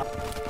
Rock.